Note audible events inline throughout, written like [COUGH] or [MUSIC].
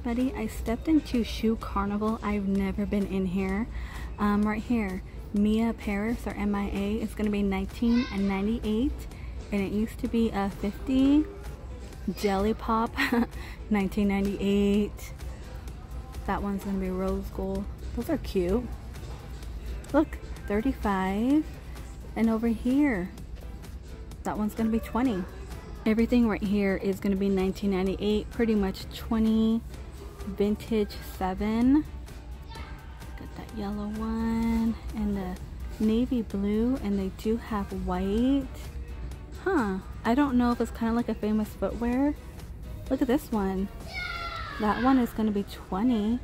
everybody. I stepped into Shoe Carnival. I've never been in here. Um, right here, Mia Paris or MIA is going to be 19 and 98 and it used to be a 50 Jelly Pop [LAUGHS] 1998 that one's going to be rose gold. Those are cute. Look, 35 and over here that one's going to be 20 everything right here is going to be 1998 pretty much 20 vintage 7 got that yellow one and the navy blue and they do have white. Huh I don't know if it's kind of like a famous footwear. Look at this one. That one is going to be 20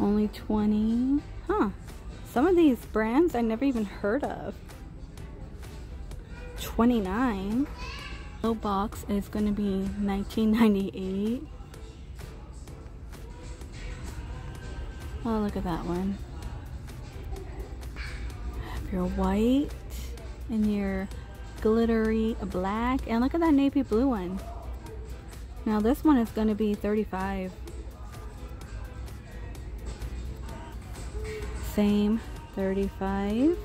only 20 huh some of these brands I never even heard of. 29 Low box is going to be 1998 oh look at that one. Have your white and your glittery black and look at that navy blue one. Now this one is going to be 35 same 35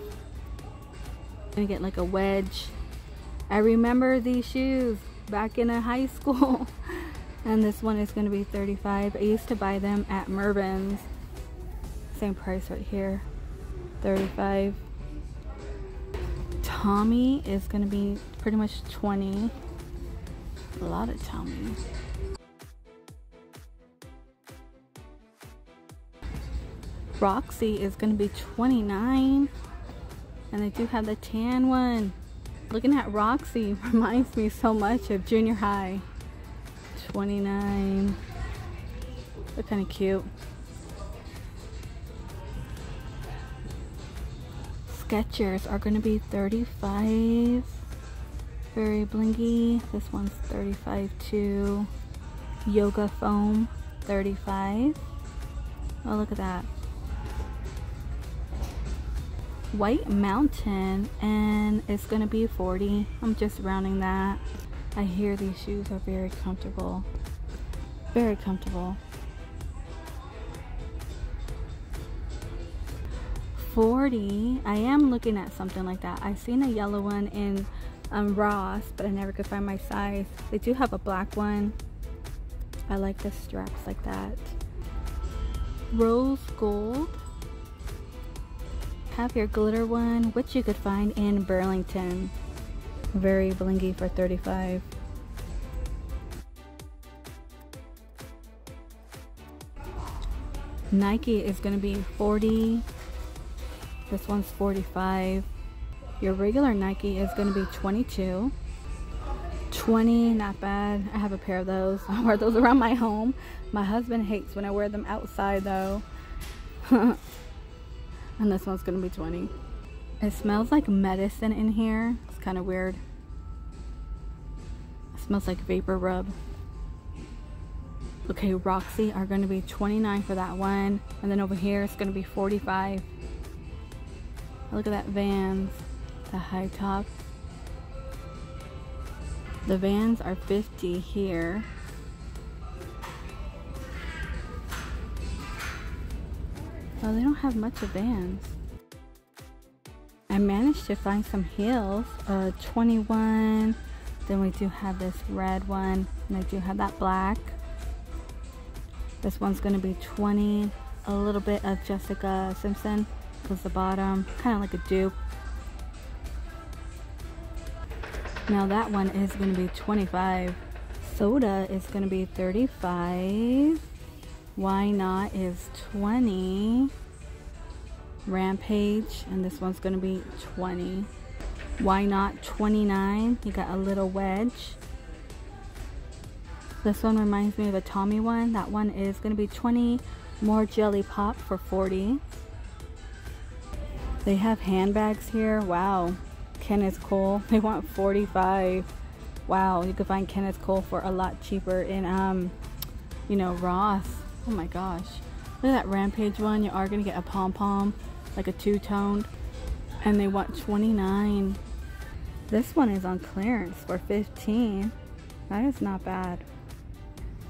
gonna get like a wedge I remember these shoes back in a high school. [LAUGHS] And this one is gonna be 35 I used to buy them at Mervyn's. Same price right here 35 Tommy is gonna be pretty much 20 a lot of Tommy. Roxy is gonna be 29 and they do have the tan one looking at Roxy [LAUGHS] reminds me so much of junior high. 29 they're kind of cute. Skechers are going to be 35 very blingy. This one's 35 too. Yoga foam 35 oh look at that White Mountain and it's gonna be 40 I'm just rounding that. I hear these shoes are very comfortable. Very comfortable. 40 I am looking at something like that. I've seen a yellow one in um, Ross but I never could find my size. They do have a black one. I like the straps like that. Rose gold have your glitter one, which you could find in Burlington. Very blingy for 35. Nike is going to be 40. This one's 45. Your regular Nike is going to be 22. 20, not bad. I have a pair of those. [LAUGHS] I wear those around my home. My husband hates when I wear them outside though. [LAUGHS] and this one's gonna be 20 it smells like medicine in here. It's kind of weird. It smells like vapor rub. Okay Roxy are gonna be 29 for that one. And then over here it's gonna be 45 look at that Vans. The high top. The Vans are 50 here Oh, they don't have much of Vans. I managed to find some heels. Uh, 21. Then we do have this red one. And I do have that black. This one's to be 20. A little bit of Jessica Simpson was the bottom. Kind of like a dupe. Now that one is to be 25. Soda is to be 35. Why Not is 20. Rampage, and this one's going to be 20. Why Not 29. You got a little wedge. This one reminds me of a Tommy one. That one is going to be 20. More Jelly Pop for 40. They have handbags here. Wow. Kenneth Cole. [LAUGHS] They want 45. Wow. You could find Kenneth Cole for a lot cheaper in, um, you know, Ross. Oh my gosh. Look at that Rampage one. You are going to get a pom-pom, like a two-toned. And they want 29 This one is on clearance for 15 That is not bad.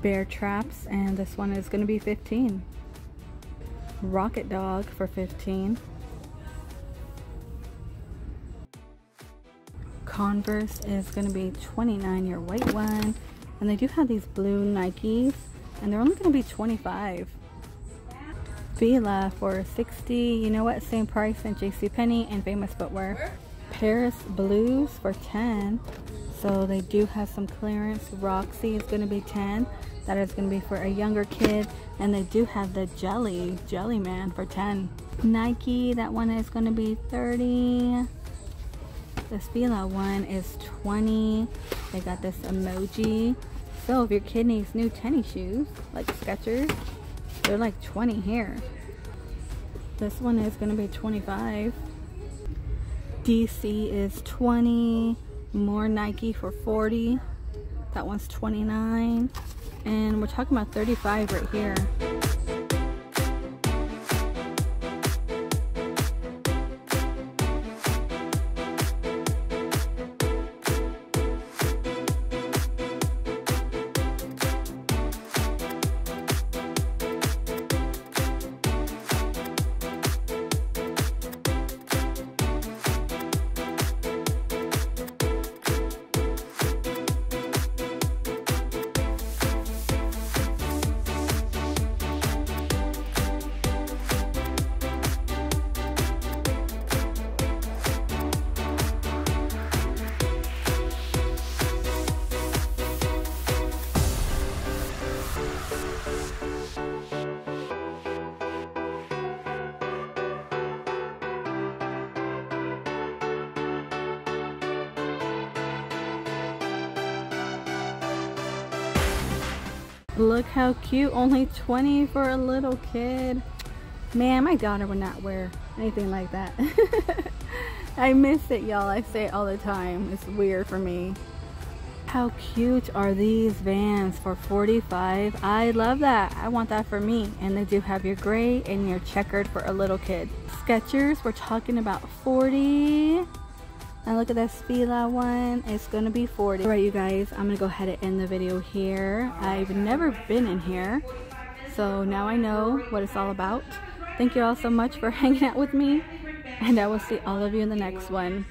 BareTraps, and this one is going to be 15. Rocket Dog for 15. Converse is going to be 29, your white one. And they do have these blue Nikes, and they're only going to be 25. Fila for 60. You know what? Same price in JCPenney and Famous Footwear. Paris Blues for 10. So they do have some clearance. Roxy is going to be 10. That is going to be for a younger kid. And they do have the Jelly, Jelly Man for 10. Nike, that one is going to be 30. This Fila one is 20. They got this emoji. So if your kid needs new tennis shoes, like Skechers, they're like 20 here. This one is going to be 25. DC is 20. More Nike for 40. That one's 29. And we're talking about 35 right here. Look how cute. Only 20 for a little kid. Man, my daughter would not wear anything like that. [LAUGHS] I miss it, y'all. I say it all the time. It's weird for me. How cute are these Vans for 45 I love that. I want that for me. And they do have your gray and your checkered for a little kid. Skechers, we're talking about 40 and look at this Fila one. It's gonna be 40. Alright you guys, I'm gonna go ahead and end the video here. I've never been in here. So now I know what it's all about. Thank you all so much for [LAUGHS] hanging out with me. And I will see all of you in the next one.